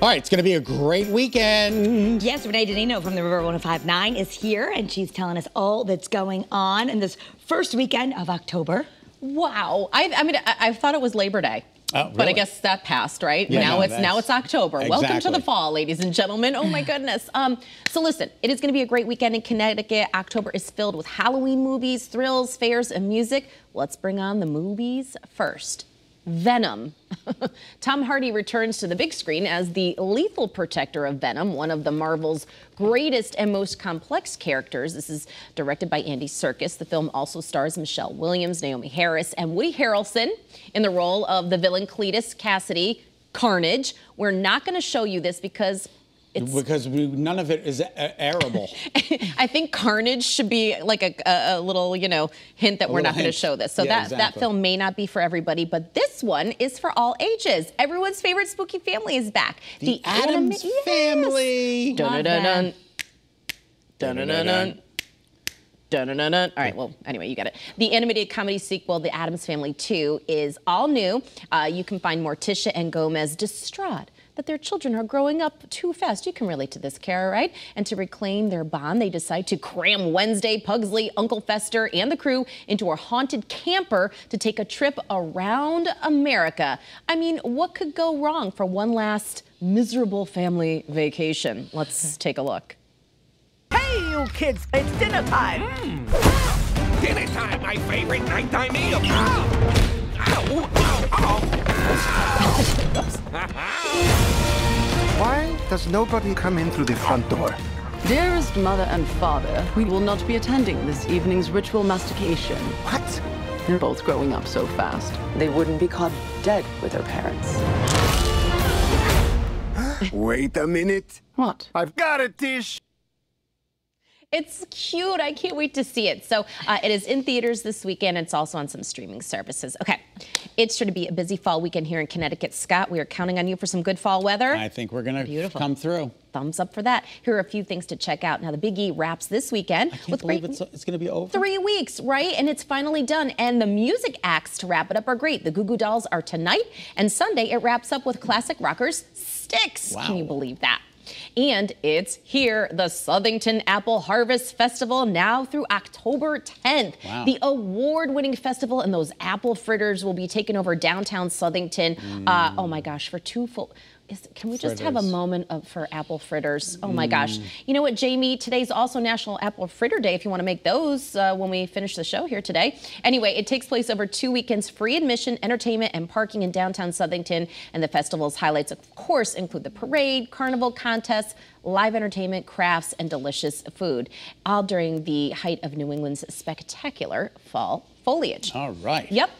All right, it's going to be a great weekend. Yes, Renee DiNino from the River 1059 is here, and she's telling us all that's going on in this first weekend of October. Wow. I, I mean, I, I thought it was Labor Day. Oh, But I guess that passed, right? Yeah, now no, it's now it's October. Welcome to the fall, ladies and gentlemen. Oh my goodness. Um, so listen, it is going to be a great weekend in Connecticut. October is filled with Halloween movies, thrills, fairs, and music. Let's bring on the movies first. Venom. Tom Hardy returns to the big screen as the lethal protector of Venom, one of the Marvel's greatest and most complex characters. This is directed by Andy Serkis. The film also stars Michelle Williams, Naomie Harris, and Woody Harrelson in the role of the villain Cletus Kasady, Carnage. We're not going to show you this because it's Because we, none of it is arable. I think Carnage should be like a, a, a little, you know, hint that A we're not going to show this. So Yeah, that that film may not be for everybody, but this one is for all ages. Everyone's favorite spooky family is back. The anim- Addams Yes. Family. Dun-dun-dun-dun. Dun-dun-dun-dun. Dun-dun-dun-dun. All right, well, anyway, you got it. The animated comedy sequel, The Addams Family 2, is all new. Uh, you can find Morticia and Gomez distraught that their children are growing up too fast. You can relate to this, Kara, right? And to reclaim their bond, they decide to cram Wednesday, Pugsley, Uncle Fester, and the crew into a haunted camper to take a trip around America. I mean, what could go wrong for one last miserable family vacation? Let's take a look. Hey, you kids, it's dinner time. Hmm. Dinner time, my favorite nighttime meal. Does nobody come in through the front door? Dearest mother and father, we will not be attending this evening's ritual mastication. What? They're both growing up so fast. They wouldn't be caught dead with their parents. Wait a minute. What? I've got it, Tish. It's cute. I can't wait to see it. So uh, it is in theaters this weekend. It's also on some streaming services. Okay, it's sure to be a busy fall weekend here in Connecticut. Scott, we are counting on you for some good fall weather. I think we're going to come through. Thumbs up for that. Here are a few things to check out. Now the Big E wraps this weekend I can't with believe it's, it's going to be over. Three weeks, right? And it's finally done. And the music acts to wrap it up are great. The Goo Goo Dolls are tonight, and Sunday it wraps up with classic rockers Styx. Can you believe that? And it's here, the Southington Apple Harvest Festival, now through October 10th. Wow. The award winning festival and those apple fritters will be taking over downtown Southington. Uh, oh my gosh, for two full. Is, can we just have a moment of, for apple fritters? Oh my gosh. You know what, Jamie? Today's also National Apple Fritter Day if you want to make those uh, when we finish the show here today. Anyway, it takes place over two weekends free admission, entertainment, and parking in downtown Southington. And the festival's highlights, of course, include the parade, carnival contests, live entertainment, crafts, and delicious food, all during the height of New England's spectacular fall foliage. All right. Yep.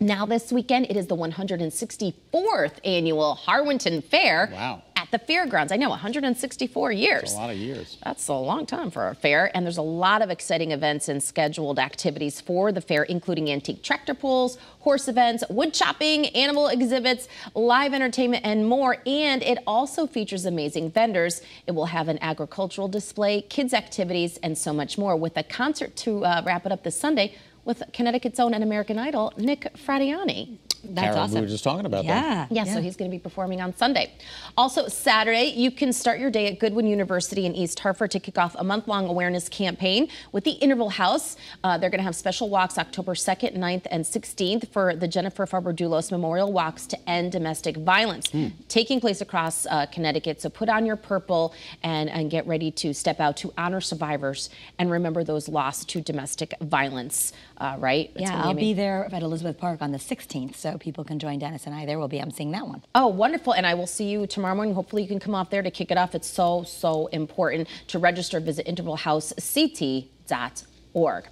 Now, this weekend, it is the 164th annual Harwinton Fair Wow. at the fairgrounds. I know, 164 years. It's a lot of years. That's a long time for a fair, and there's a lot of exciting events and scheduled activities for the fair, including antique tractor pulls, horse events, wood chopping, animal exhibits, live entertainment, and more. And it also features amazing vendors. It will have an agricultural display, kids' activities, and so much more. With a concert to uh, wrap it up this Sunday with Connecticut's own and American Idol, Nick Fradiani. That's Kara, awesome. we were just talking about yeah. that. Yeah, yeah, so he's going to be performing on Sunday. Also, Saturday, you can start your day at Goodwin University in East Hartford to kick off a month long awareness campaign with the Interval House. Uh, they're going to have special walks October 2nd, 9th, and 16th for the Jennifer Farber-Dulos Memorial Walks to End Domestic Violence, taking place across uh, Connecticut. So put on your purple and, and get ready to step out to honor survivors and remember those lost to domestic violence, uh, right? It's Yeah, I'll be there at Elizabeth Park on the 16th, so people can join Dennis and I there. We'll be emceeing that one. Oh, wonderful. And I will see you tomorrow morning. Hopefully, you can come off there to kick it off. It's so, so important to register. Visit intervalhousect.org.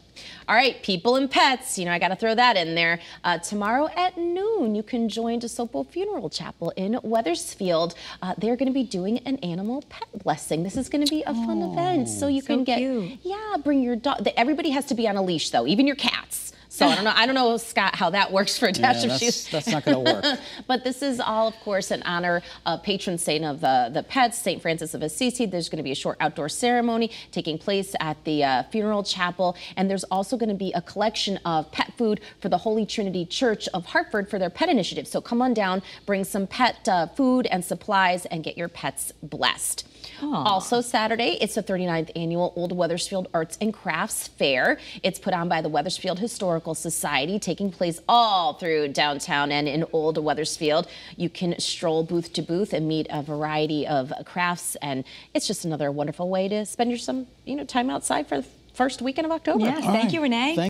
All right, people and pets. You know, I got to throw that in there. Uh, tomorrow at noon, you can join D'Esopo Funeral Chapel in Wethersfield. Uh, they're going to be doing an animal pet blessing. This is going to be a fun event. So you so can get, cute. yeah, bring your dog. Everybody has to be on a leash, though, even your cats. So I don't know. I don't know, Scott, how that works for a Yeah, dash of that's, shoes. that's not going to work. But this is all, of course, in honor of patron saint of the, the pets, St. Francis of Assisi. There's going to be a short outdoor ceremony taking place at the uh, funeral chapel. And there's also going to be a collection of pet food for the Holy Trinity Church of Hartford for their pet initiative. So come on down, bring some pet uh, food and supplies, and get your pets blessed. Also, Saturday, it's the 39th annual Old Wethersfield Arts and Crafts Fair. It's put on by the Wethersfield Historical Society, taking place all through downtown and in Old Wethersfield. You can stroll booth to booth and meet a variety of crafts, and it's just another wonderful way to spend your some you know time outside for the first weekend of October. Yes, thank you, Renee. Thank